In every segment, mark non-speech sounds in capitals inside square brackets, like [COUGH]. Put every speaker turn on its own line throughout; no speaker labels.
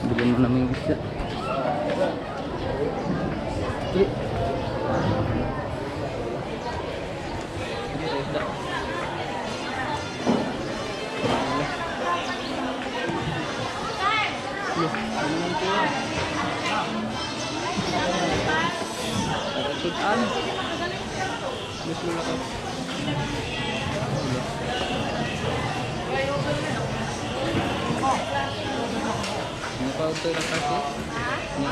Bigyan mo namin yung Mau kau tuh kasih? Ini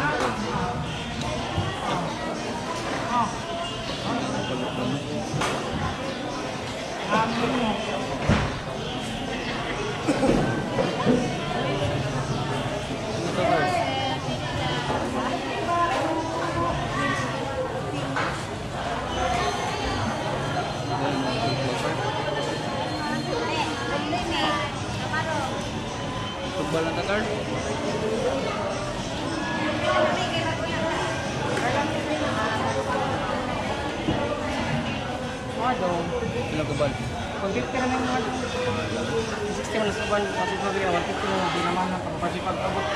Ano? Ilang kubal?
Kung 50 na lang mga 60 man sa kuban, kasi sabi niya, 150 na hindi naman na pagpasi pag-abot.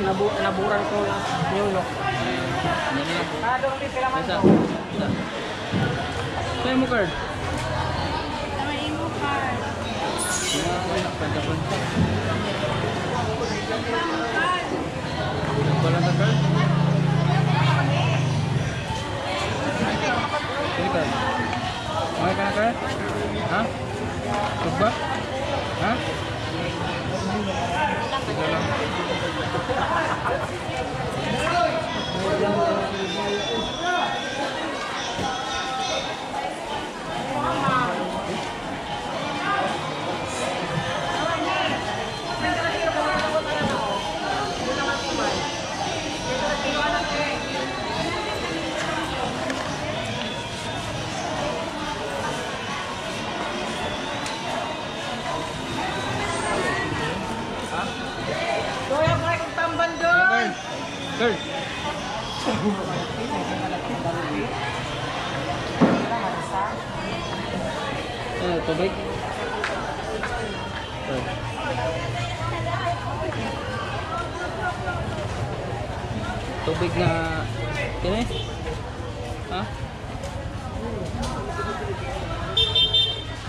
Nabu naburan ko na nyulok.
Ano na?
Ah, doon 50 naman
Isa.
ko.
Isa. Sa'yo mo, Carl? Mga anak, panta-panta. Football lang ka, Carl? Sige, Carl. Okay ka na, Carl? Ha? Tugba? Ha? Sige lang.
Kuya,
Carl. Ano, tubig? Carl. Tubig na... Kini? Ha?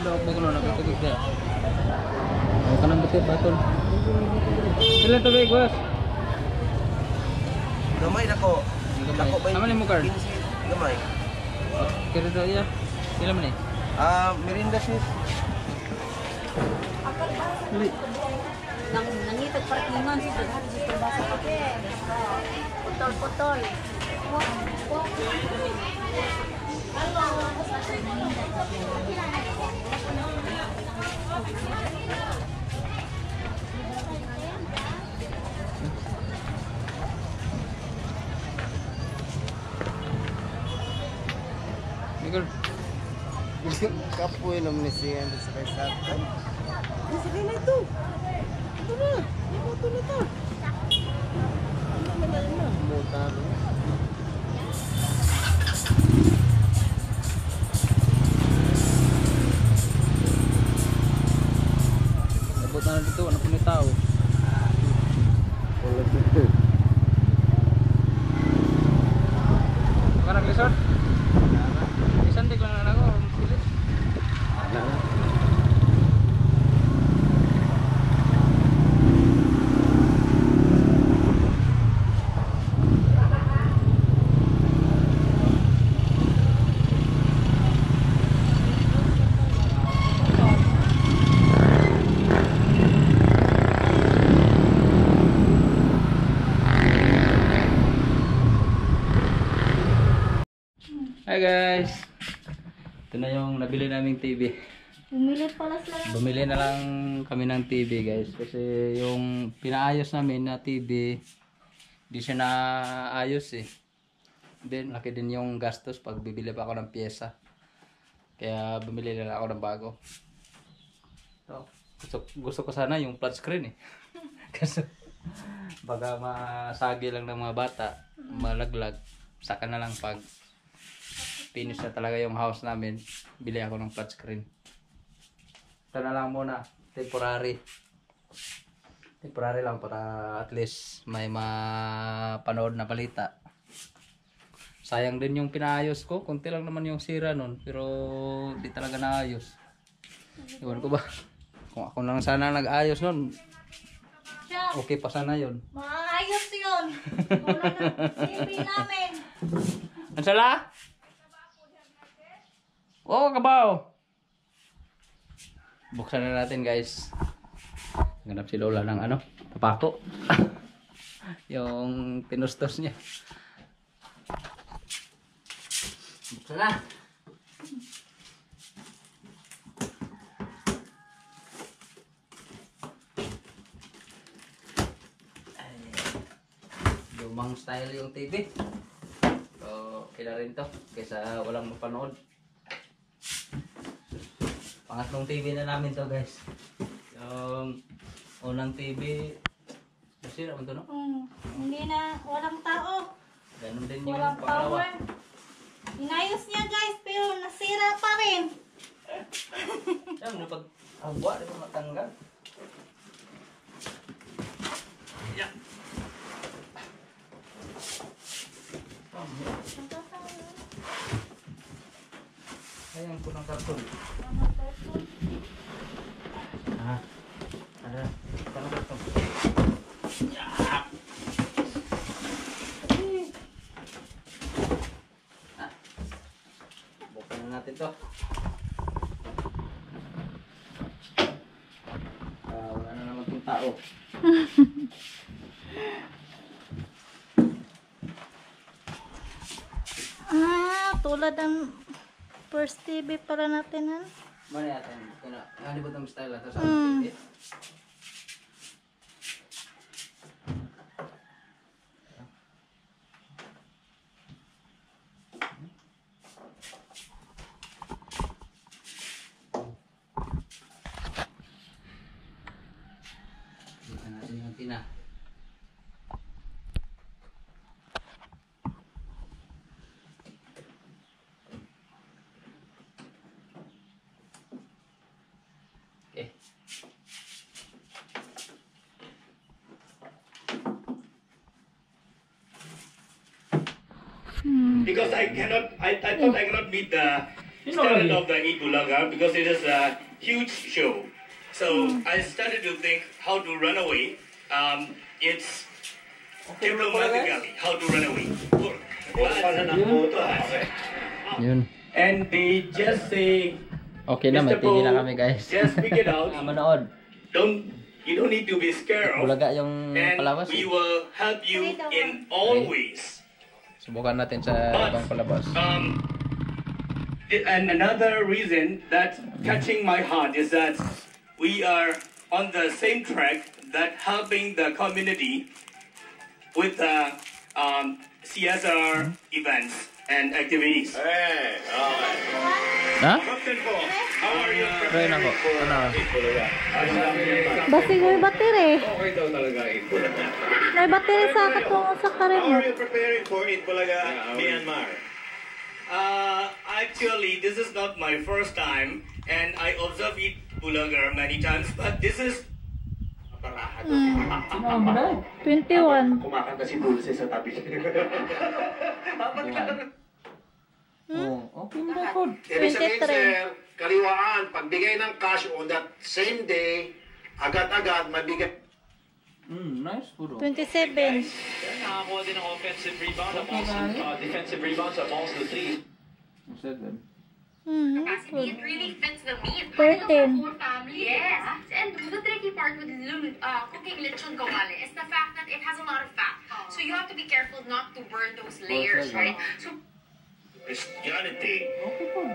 Daw po ko na nagtubig na. Huwag ka nang tubig, boss?
Gamay na ko. Dako ba
Aman mo card?
Gamay.
Kira daw iya. Sila man eh.
Ah, Mirinda sis.
Nang nangitag parkingan si daghan si basa pa. Putol putol.
Miguel.
Kapoy naman ni siya sa kaisatan.
Sige na ito. Ito na. Ito na ito.
Muta no.
Abot nabili naming TV.
Bumili pala sila.
Bumili na lang kami ng TV guys kasi yung pinaayos namin na TV di siya naayos eh. Then laki din yung gastos pag bibili pa ako ng pyesa. Kaya bumili na lang ako ng bago. So, gusto, gusto ko sana yung flat screen eh. [LAUGHS] kasi baka masagi lang ng mga bata, malaglag. Saka na lang pag finish na talaga yung house namin, bili ako ng flat screen. Ito na lang muna, temporary. Temporary lang para at least may mapanood na balita. Sayang din yung pinaayos ko. Kunti lang naman yung sira nun. Pero di talaga naayos. Iwan ko ba? Kung ako lang sana nag-ayos nun, okay pa sana yun.
maayos yun. [LAUGHS] Wala na namin.
Ang sala? Oo, kabaw. Buksan na natin guys. Ganap si Lola ng ano, papako. [LAUGHS] yung tinustos niya. Buksan na. Lumang style yung TV. So, na rin to. Kaysa walang mapanood. Pangatlong TV na namin to guys. Yung unang TV, nasira mo to no?
Hmm, hindi na, walang tao.
Ganun din yung
Walang
pangalawa.
power. Inayos niya guys, pero nasira pa rin.
Yan, napag agwa, di ba matanggal? Yan. Ayan ko ng karton. Ah, ada. Ano karton? Ya. Ah. Buksan na natin to. Ah, wala na naman itong tao. [LAUGHS]
Ah, tulad ng first TV para natin han.
Mana yata yun? Kaya, nga di ba itong style na to sa
Mm.
TV? Kita natin yung tina. Okay.
Because I cannot, I, I thought I cannot meet the standard of the Eid Bulaga because it is a huge show. So I started to think how to run away. Um, it's diplomatically how to run away.
Yun.
And they just say,
Okay na, may
Mr.
tingin na
Bo,
kami guys.
just speak it out. [LAUGHS]
Ah, manood.
don't you don't need to be scared of,
Bulaga yung
and we
eh.
will help you in all
Okay.
ways.
Subukan natin sa ibang palabas.
Um, and another reason that's catching my heart is that we are on the same track that helping the community with the um, CSR events and activities.
Ha?
Captain Paul, how are you
Try na ko. Ano?
Basigoy battery.
Okay daw talaga Itbulaga.
May battery sa katungo sa
How are you preparing for Itbulaga, Myanmar? Uh, actually, this is not my first time, and I observe Itbulaga many times, but this is
21.
kumakanta si Dulce sa tabi.
Oh, okay na pod.
Ibig sabihin,
23.
sir, kaliwaan, pagbigay ng cash on that same day, agad-agad, mabigay
Hmm, nice puro.
27.
Nakakuha din ng offensive rebound at also uh, defensive rebounds at also three.
Seven.
Hmm,
capacity. It really fits the meat.
Thirteen.
The family. Yes. And the tricky part with lulu- uh, cooking lechon kawali is the fact that it has a lot of fat. So you have to be careful not to burn those layers, right? So
Christianity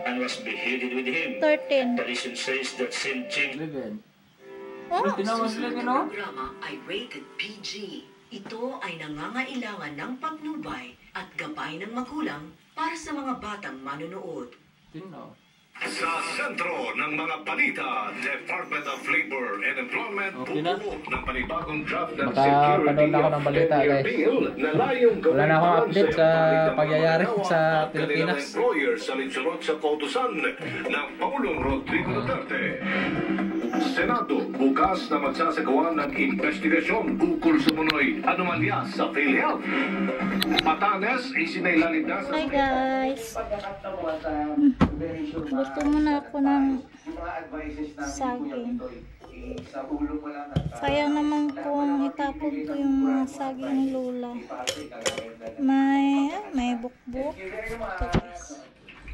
and was beheaded with him.
13.
Tradition says that Saint James
Eleven.
Oh,
lang yun, oh.
programa ay rated PG. Ito ay nangangailangan ng patnubay at gabay ng magulang para sa mga batang manonood.
Tinaw.
Sa sentro ng mga balita, Department of Labor and Employment
Okay na.
ng panibagong draft ng
na ako ng balita,
of 10-year
guys.
bill na layong
Wala na akong update sa
manggagawa
sa Pilipinas.
employer sa linsurot sa kautusan ng Pangulong Rodrigo Duterte. Senado bukas na magsasagawa ng investigasyon ukol sa munoy anomalya sa PhilHealth. Patanes isinailalim na sa
Hi guys! Gusto mo na ako ng saging. Sayang naman kung itapon ko yung mga saging ni Lola. May, ah, may bukbuk.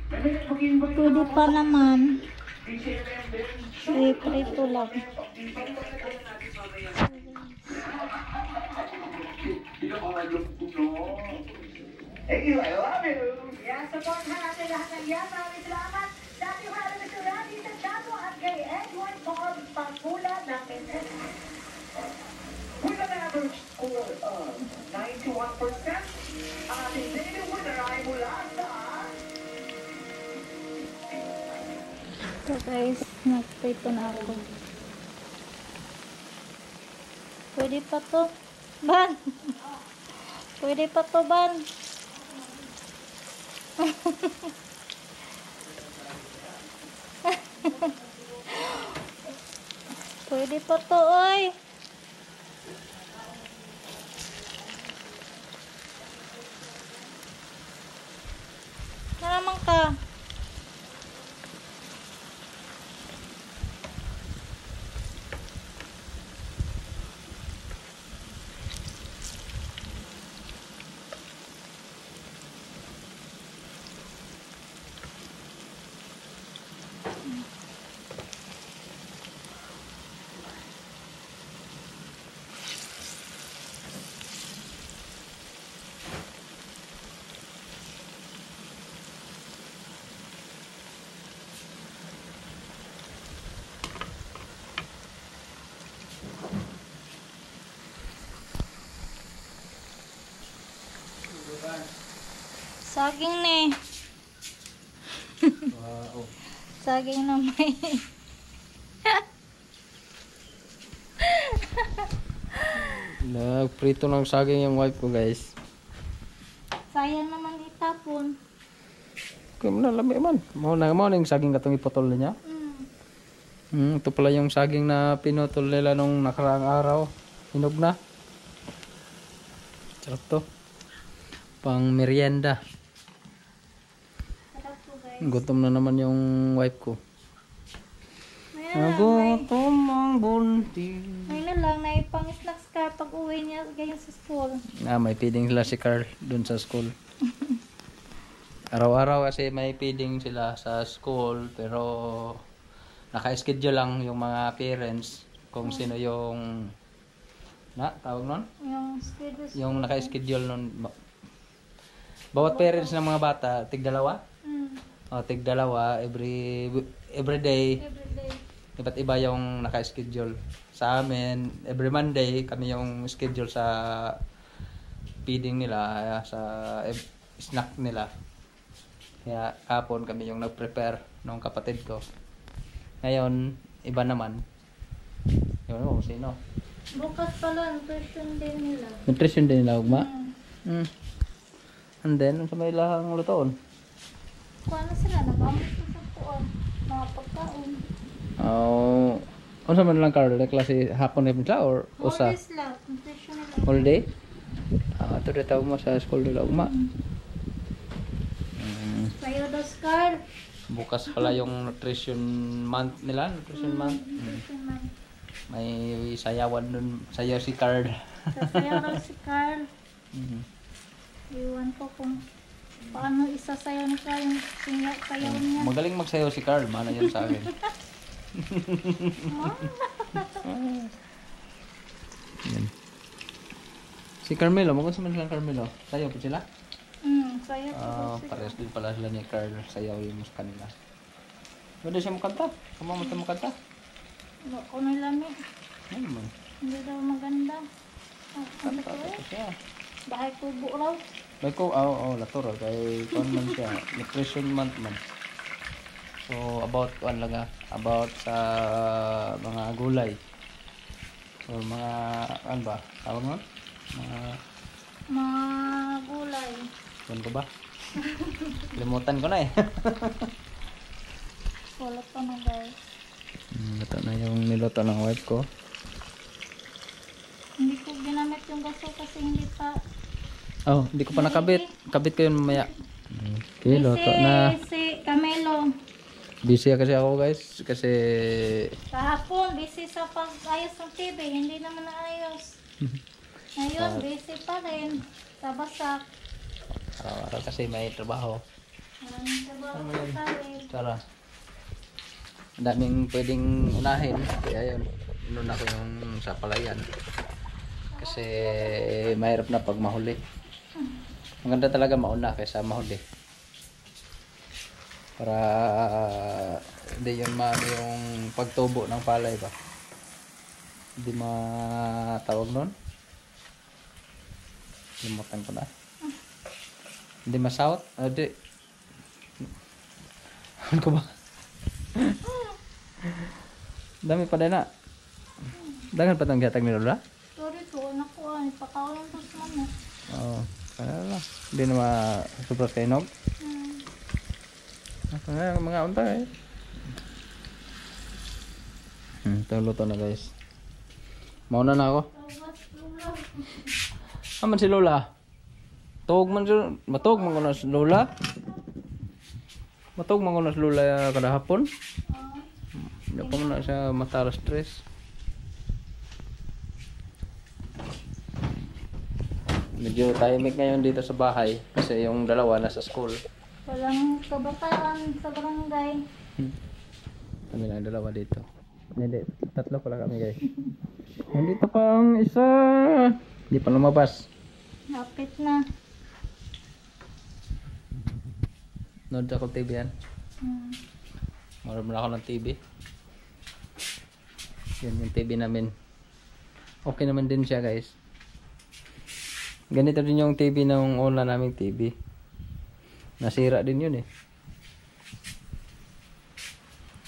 Pwede pa naman. Prito lang.
Yan, support na natin lahat ng yan. Maraming salamat. Dati yung harap sa Randy Santiago at kay Edward Paul Pagpula ng Pintes. With an average score of 91%, ang ating daily winner ay mula sa...
Ito guys, nagprito na ako. Pwede pa to? Ban! [LAUGHS] Pwede pa to, Ban! [LAUGHS] Pwede pa to, oy! Na naman ka? Saging ni.
Wow.
Saging na may.
Nagprito ng saging yung wife ko guys.
Sayang naman itapon.
Kaya mo na lami man. Mo na mo ning saging katong iputol niya.
Mm.
Hmm, ito pala yung saging na pinutol nila nung nakaraang araw. Hinog na. Sarap to. Pang merienda. Gutom na naman yung wife ko. Nagutom ang bunti.
may na lang, na pang snacks ka pag uwi niya ganyan sa school.
Ah, may feeding sila si Carl dun sa school. Araw-araw kasi may feeding sila sa school pero naka-schedule lang yung mga parents kung sino yung na tawag nun?
Yung schedule.
Yung naka-schedule nun. Ba- Bawat parents ng mga bata, tig dalawa? O, tig dalawa every every day.
Everyday.
Iba't iba yung naka-schedule. Sa amin, every Monday, kami yung schedule sa feeding nila, ah, sa eh, snack nila. Kaya kapon kami yung nag-prepare ng kapatid ko. Ngayon, iba naman. Yun mo, sino?
Bukas pala, nutrition din nila.
Nutrition din nila, ugma.
Mm.
Mm. And then, sa may lahang lutoon.
Kung ano sila, nagamit ko sa puon. Mga pagkaon.
Oh, ano sa man lang Carl? Like, klase hapon na sila or usa?
this lang, nutrition nila.
All day? Ah, ito rin tawag mo sa school nila, ugma. Mm.
Sayo dos card.
Bukas pala yung nutrition month nila, nutrition month. Mm.
Nutrition man.
May sayawan dun, sayaw si Card.
Sasayaw raw si Carl. [LAUGHS]
Mhm.
Iwan ko kung paano isasayaw ni Carl yung singa- sayaw niya.
Magaling magsayaw si Carl, mana yun sa akin. [LAUGHS] Yan. Si Carmelo, magkano man silang Carmelo? Sayaw pa sila?
Hmm, sayaw ko
Ah,
sila.
parehas din pala sila ni Carl, sayaw yung sa kanila. Pwede siya makanta. Kama mo ito makanta.
Wala ko na lami.
Ano man?
Hindi daw maganda. Ah, ano
Kanta
ko
pa siya.
Bahay kubo raw.
May ko, oo, oh, oh, laturo. Kay, kuan man siya. Nutrition month man. So about kuan lang ah, about sa mga gulay. So mga ano ba? Tawag mo? Mga
Mga gulay.
kuan ko ba? [LAUGHS] Limutan ko na eh. [LAUGHS]
Wala pa na guys.
Hmm, Ito na yung niluto ng wife ko.
Hindi ko ginamit yung gaso kasi hindi pa.
Oh, hindi ko pa nakabit. Kabit ko yun mamaya. Okay, luto na.
Si Camelo.
Busy kasi ako guys. Kasi
Kahapon, busy sa pag-ayos ng TV. Hindi naman naayos. [LAUGHS] Ngayon, busy pa rin. Sa basak.
araw-araw kasi may trabaho.
Maraming trabaho sa tawid.
Tara. Ang daming pwedeng unahin. Kaya yun. Inuna ko yung sa palayan. Kasi mahirap na pag mahuli. Maganda talaga mauna kaysa mahuli. Para hindi yun maano yung pagtubo ng palay ba. Hindi matawag nun. Limutan ko na. Hindi masawt? Ah, di. [LAUGHS] Ano ko ba? Dami pa na. Dagan pa itong gatag ni Lola?
Sorry to, nakuha. Ipakaw lang to sa mama.
Oo. Hindi na ma-super kainog.
Hmm.
Ako nga, mga unta eh. Hmm, ito luto na guys. Mauna na ako. Aman si Lola. Tuog man si Matog man ko na si Lola. Matog man ko na si Lola kada hapon. Hindi pa man na siya matara stress. Medyo tahimik ngayon dito sa bahay kasi yung dalawa nasa school.
Walang kabataan sa barangay.
Kami lang dalawa dito. Hindi, tatlo pala kami guys. [LAUGHS] Nandito pa ang isa. Hindi pa lumabas.
Lapit na.
Nood ako TV yan.
Hmm.
Marami na ako ng TV. Yan yung TV namin. Okay naman din siya guys. Ganito din yung TV ng una naming TV. Nasira din yun eh.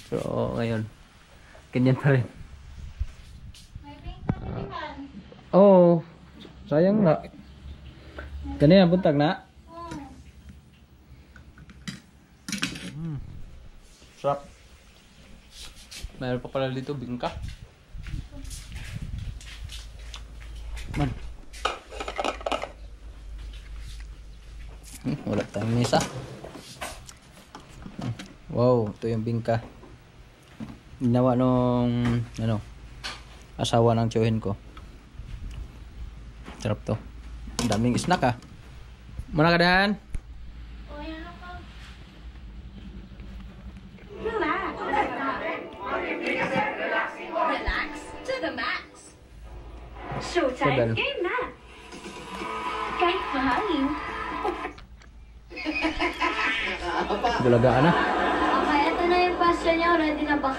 So, ngayon. Ganyan pa rin. Oo. Oh, sayang na. Ganyan, buntag na. Mm. Sarap. Mayroon pa pala dito, bingka. Man. Hmm, [LAUGHS] wala tayong. Hmm. Wow, ito yung bingka. Ginawa nung, ano, asawa ng tiyuhin ko. Sarap to. Ang daming snack ah. Mana ka
max.
Seven.
game
Bulagaan na.
Okay, ito na yung question niyo. Ready na ba